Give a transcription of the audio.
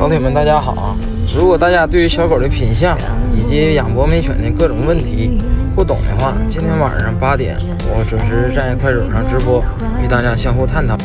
老铁们大家好如果大家对于小狗的品相以及养博美犬的各种问题不懂的话今天晚上八点我准时在快手上直播与大家相互探讨。